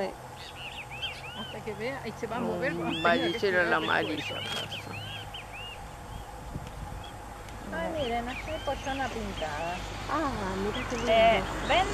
Sí. Hasta que vea, ahí se va a mover. Un vamos a tener la amarilla. Ay, miren, así pollona pintada. Ah, mira qué eh, lindo. Eh, ¿Ven?